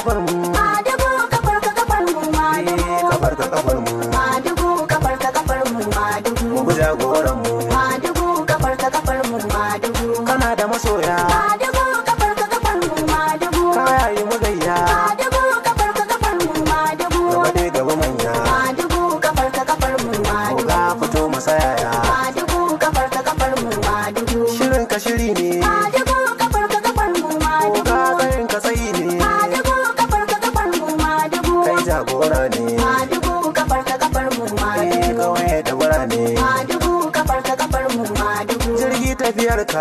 kafar mu madugu kafar ka eh, kafar mu madugu kafar ka kafar mu madugu kafar ka kafar mu madugu. Mu guja goran mu madugu kafar ka kafar mu madugu. Kana da masoya. Madugu kafar ka kafar mu madugu. Kaya yi mu gayya madugu kafar ka kafar mu madugu. Gaba dai gaba manya. Madugu kafar ka kafar mu madugu ga fito masaya madugu kafar ka kafar mu madugu. Shirin ka shiri ne. Madugu jagora ne. Madugu kafar ta kafar mu madugu. Eh, kawai jirgi tafiyar ka.